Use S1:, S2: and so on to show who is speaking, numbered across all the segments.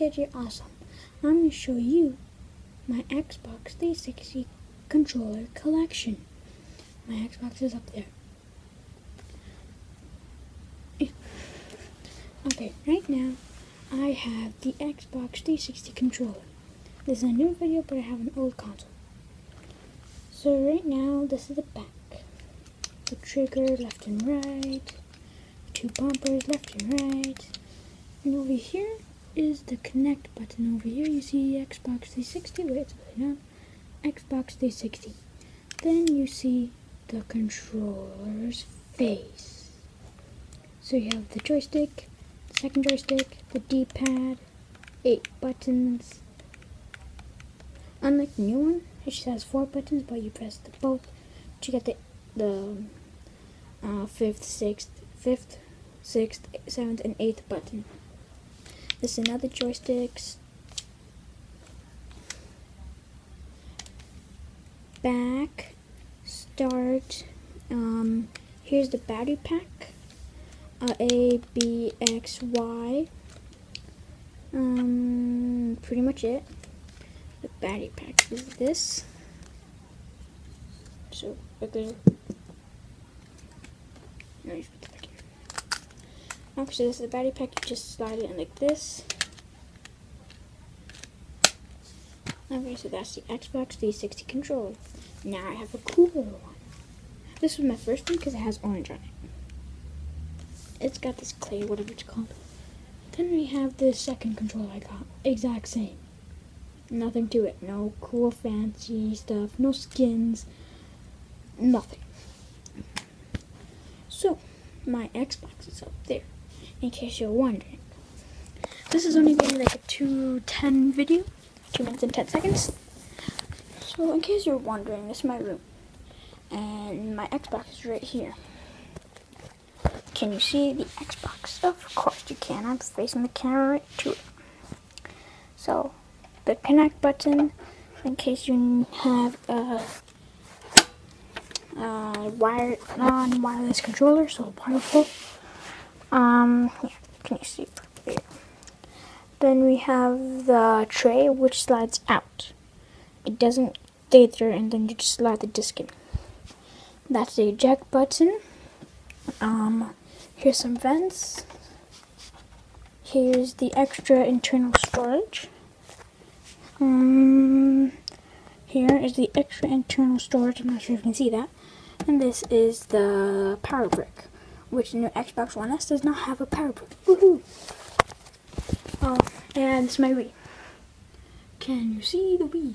S1: you're awesome. I'm going to show you my Xbox 360 controller collection. My Xbox is up there. Eh. Okay, right now I have the Xbox 360 controller. This is a new video, but I have an old console. So right now, this is the back. The trigger left and right. Two bumpers left and right. And over here is the connect button. Over here you see Xbox 360. Wait, it's really Xbox 360. Then you see the controller's face. So you have the joystick, the second joystick, the D-pad, eight buttons. Unlike the new one, it just has four buttons, but you press the both to get the the uh, fifth, sixth, fifth, sixth, seventh, and eighth button. This is another joysticks. Back, start. Um, here's the battery pack. Uh, A, B, X, Y. Um, pretty much it. The battery pack is this. So, regular. Okay, Oh, so this is the battery pack. You just slide it in like this. Okay, so that's the Xbox 360 controller. Now I have a cooler one. This was my first one because it has orange on it. It's got this clay, whatever it's called. Then we have the second controller I got. Exact same. Nothing to it. No cool fancy stuff. No skins. Nothing. So, my Xbox is up there. In case you're wondering. This is only going to be like a 210 video. 2 minutes and 10 seconds. So, in case you're wondering, this is my room. And my Xbox is right here. Can you see the Xbox? Of course you can. I'm facing the camera right to it. So, the connect button, in case you have a, a wire, non-wireless controller, so powerful. Um, can you see? Here. Then we have the tray, which slides out. It doesn't stay there, and then you just slide the disc in. That's the eject button. Um, here's some vents. Here's the extra internal storage. Um, here is the extra internal storage. I'm not sure if you can see that. And this is the power brick, which the new Xbox One S does not have a power brick. Woohoo! Oh, and this is my Wii. Can you see the Wii?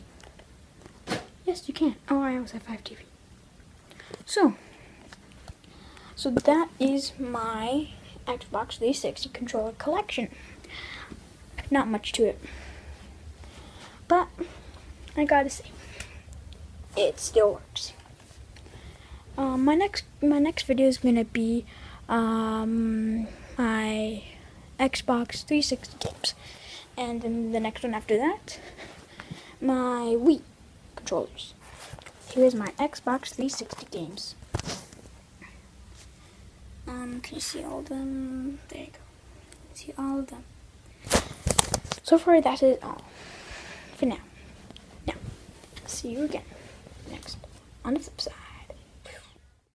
S1: Yes, you can. Oh, I also have 5 TV. So, so that is my Xbox 360 controller collection. Not much to it. But I gotta say, it still works. Um, my next my next video is gonna be um, my Xbox 360 games, and then the next one after that, my Wii controllers. Here's my Xbox 360 games. Um, can you see all of them? There you go. See all of them. So far, that is all for now. Now, see you again next on the flip side.